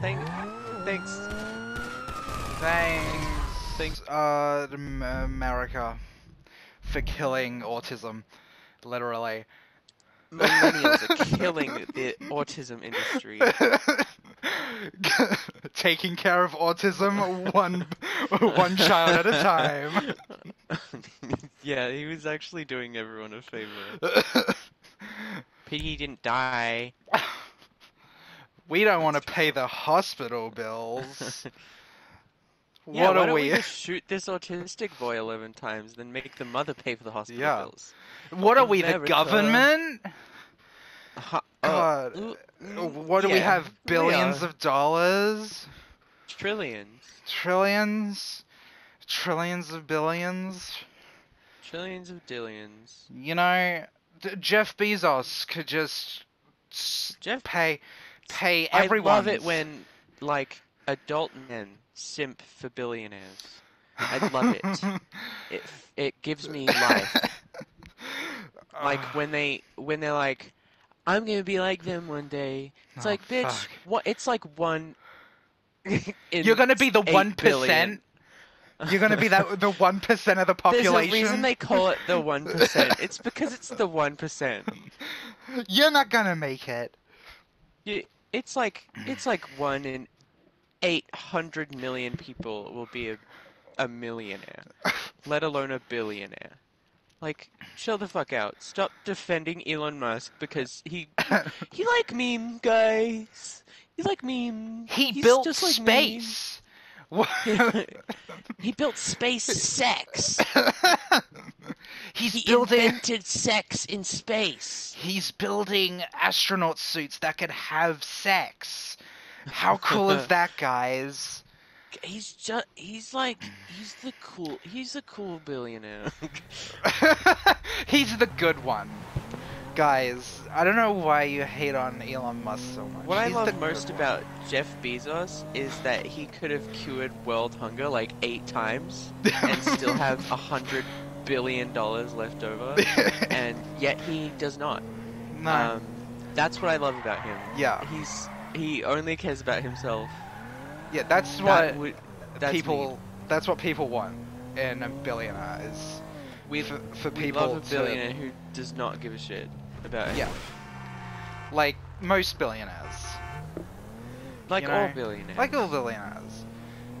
Thank, thanks. Thanks, Thanks. uh, America, for killing autism, literally. Millennials are killing the autism industry. Taking care of autism one one child at a time. yeah, he was actually doing everyone a favor. Piggy didn't die. We don't want to pay the hospital bills. yeah, what why are don't we? we shoot this autistic boy 11 times, then make the mother pay for the hospital Yeah. bills? What are we, the government? Ha- God, uh, uh, what do we have? Billions are. of dollars? Trillions. Trillions? Trillions of billions? Trillions of dillions. You know, D- Jeff Bezos could just Jeff- pay pay everyone. I love it when, like, adult men simp for billionaires. I love it. It, it gives me life. like when they when they're like, I'm gonna be like them one day. It's Oh, like, bitch, fuck. what? It's like one. You're gonna be the one percent. You're gonna be that the one percent of the population. There's a reason they call it the one percent. It's because it's the one percent. You're not gonna make it. It's like it's like one in eight hundred million people will be a, a millionaire, let alone a billionaire. Like, chill the fuck out. Stop defending Elon Musk because he he like meme guys. He like meme. he He's built just like space. What- He built space sex. He's He building. invented sex in space. He's building astronaut suits that can have sex. How cool is that, guys? He's just he's like he's the cool he's a cool billionaire. He's the good one. Guys, I don't know why you hate on Elon Musk so much. What I love the most good about Jeff Bezos is that he could have cured world hunger like eight times and still have a hundred billion dollars left over, and yet he does not. no. Um, that's what I love about him. yeah, He's he only cares about himself. yeah, that's That what would, that's people. me. That's what people want in a billionaire is We, for, for we people love a to- billionaire who does not give a shit about it. Yeah. like most billionaires, like you all billionaires. like all billionaires.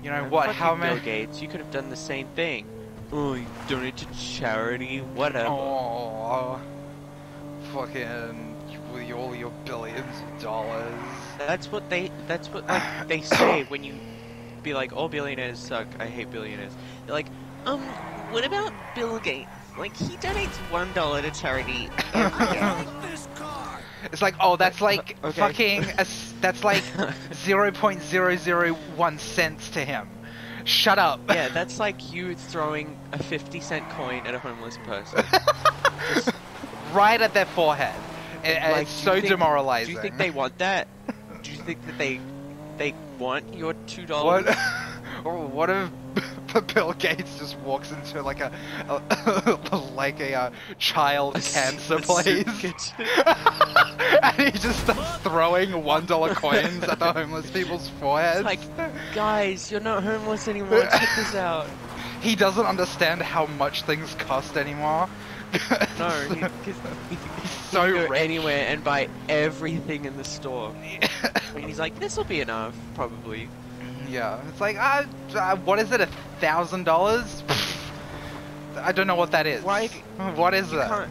You know what? How you, Bill many? Gates, you could have done the same thing. Oh, you donate to charity, whatever. Oh, fucking with all your billions of dollars. That's what they. That's what like they say when you be like, "Oh, billionaires suck. I hate billionaires." They're like, um, what about Bill Gates? Like he donates one dollar to charity every day. It's like, oh, that's like Okay. fucking, a that's like 0.001 cents to him. Shut up. yeah, that's like you throwing a fifty cent coin at a homeless person. right at their forehead. And, Like, it's so think- demoralizing. Do you think they want that? Do you think that they they want your two dollars? What? or what if Bill Gates just walks into like a, a like a uh, child cancer place, and he just starts throwing one dollar coins at the homeless people's foreheads? like, guys, you're not homeless anymore. Check this out. he doesn't understand how much things cost anymore. No, because he, so he go rich. anywhere and buy everything in the store. And he's like, this will be enough, probably. Yeah, it's like, uh, uh, what is it? A thousand dollars? I don't know what that is. Why- What is that?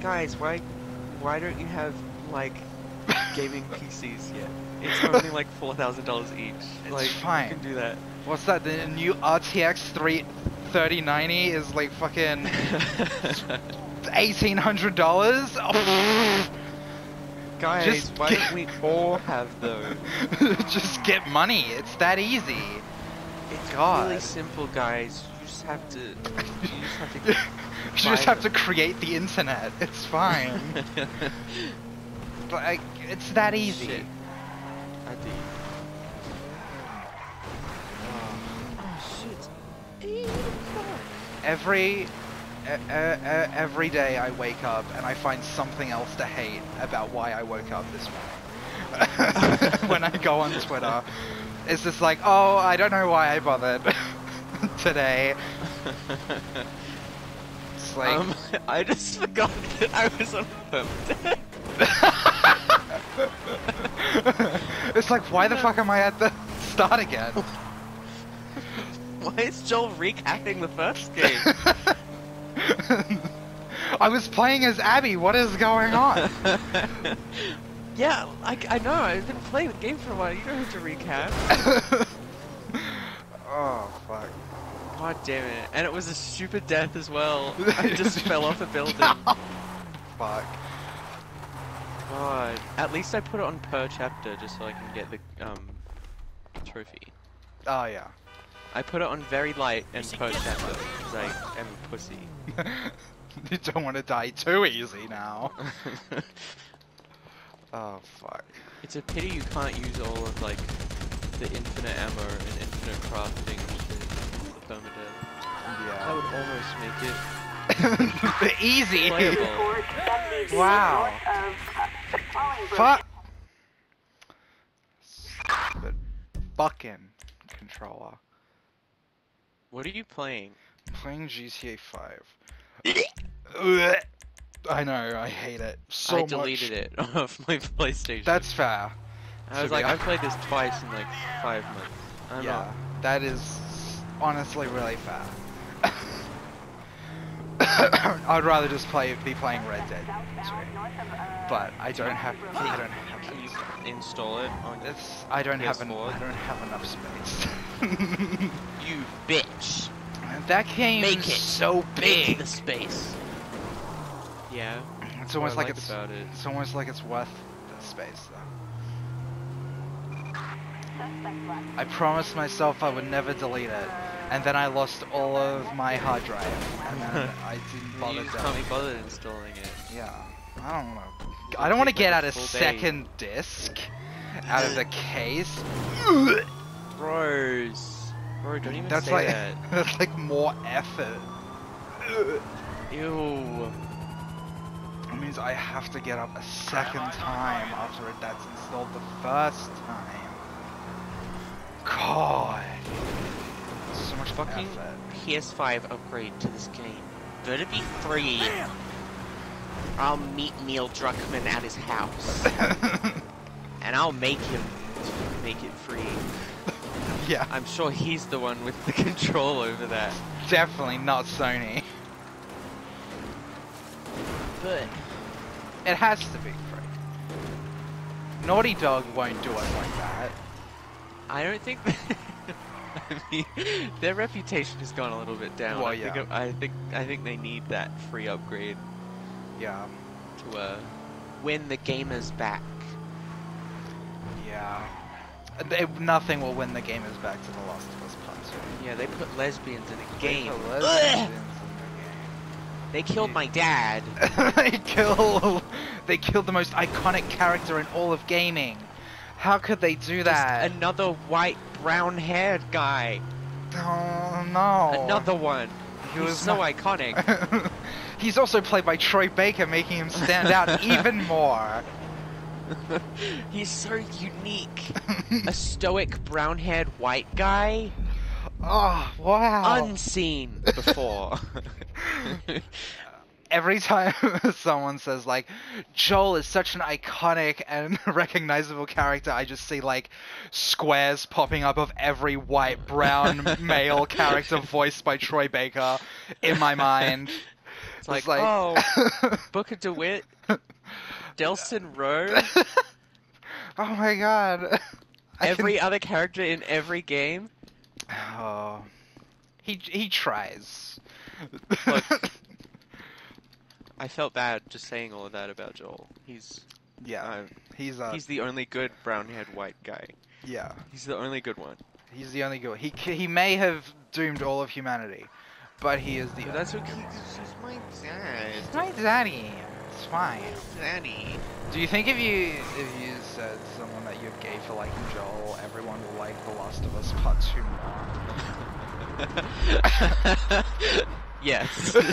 guys. Why, why don't you have like gaming PCs yet? It's only like four thousand dollars each. It's like, fine. You can do that. What's that? The new RTX 3 3090 is like fucking eighteen hundred dollars. guys, Just why get- don't we all have those? just get money. It's that easy. It's God. really simple, guys. You just have to. You just have to. You just have to create the internet. It's fine. like it's that easy. Shit. I do. Oh shit. Every every day I wake up and I find something else to hate about why I woke up this morning. when I go on Twitter. It's just like, oh, I don't know why I bothered today. It's like, um, I just forgot that I was on permadeath. it's like, why the fuck am I at the start again? Why is Joel recapping the first game? I was playing as Abby. What is going on? yeah, I, I know. I've been playing the game for a while. You don't have to recap. oh fuck. God damn it! And it was a stupid death as well. I just fell off a building. Fuck. God. At least I put it on per chapter just so I can get the um trophy. Oh yeah. I put it on very light and per chapter because I am a pussy. you don't want to die too easy now. oh fuck. It's a pity you can't use all of like the infinite ammo and infinite crafting with the permadeath. That would almost make it easy. playable. Wow. Fuck. Stupid bucking controller. What are you playing? Playing GTA 5. I know, I hate it so I much. deleted it off my PlayStation. That's fair. I was like, I've played this twice in like five months. I'm yeah, that is honestly really fair. I'd rather just play be playing Red Dead 2, but I don't have I don't have Can you install it on It's I don't have PS4? I don't have enough space. you bitch? that game Make is it. so Big big. the space. Yeah. It's almost like like it's about it. it's almost like it's worth the space though. I promised myself I would never delete it, and then I lost all of my hard drive, and then I didn't bother you just can't be bothered installing it. Yeah, I don't know. It'll I don't want to get out a full day. second disc out of the case. Rose. Bro, don't even That's say like that. that's like more effort. Ew. It means I have to get up a second time after that's installed the first time. God. So much Fucking effort. PS5 upgrade to this game. Better be free. I'll meet Neil Druckmann at his house. and I'll make him make it free. yeah, I'm sure he's the one with the control over that. definitely not Sony. But It has to be free. Naughty Dog won't do it like that. I don't think that I mean, their reputation has gone a little bit down. Well, I think yeah. it- I think I think they need that free upgrade Yeah, to uh, win the gamers back. yeah. They- nothing will win the gamers back to The Last of Us Part 2. Yeah, they put lesbians in a They game. put lesbians in They killed my dad. they kill. They killed the most iconic character in all of gaming. How could they do that? Just another white, brown-haired guy. Oh no. Another one. He He's was so my- iconic. He's also played by Troy Baker, making him stand out even more. He's so unique. A stoic, brown-haired white guy, oh wow! unseen before. Every time someone says like Joel is such an iconic and recognizable character, I just see like squares popping up of every white, brown male character voiced by Troy Baker in my mind. It's like, like- oh, Booker DeWitt, Delsin Rowe, oh my god! Every can- other character in every game. Oh, he he tries. Look. I felt bad just saying all of that about Joel. He's yeah, uh, he's uh, he's the only good brown-haired white guy. yeah, He's the only good one. he's the only good. He he may have doomed all of humanity, but he is the. But that's okay. 'cause He's my dad. It's my daddy. It's fine. Daddy. Do you think if you if you said to someone that you're gay for liking Joel, everyone will like The Last of Us Part Two more? yes.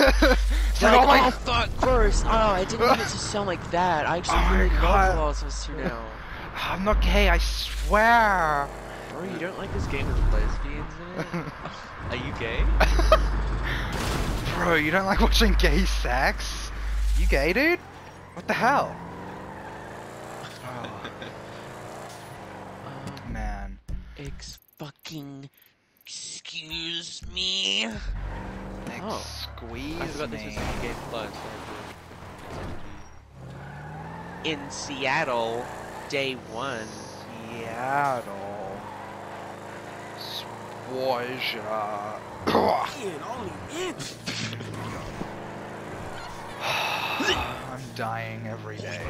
It's Like, like, oh my oh fuck, gross. Oh, I didn't mean it to sound like that. I actually Oh really love The Last of Us 2 now. I'm not gay, I swear. Bro, you don't like this game with lesbians in it? Are you gay? Bro, you don't like watching gay sex? You gay, dude? What the hell? Oh, Um, man. ex fucking excuse me. Oh, Squeeze I forgot this me. was in Game Plus. In Seattle, day one. Seattle. Swaja. I'm dying every day.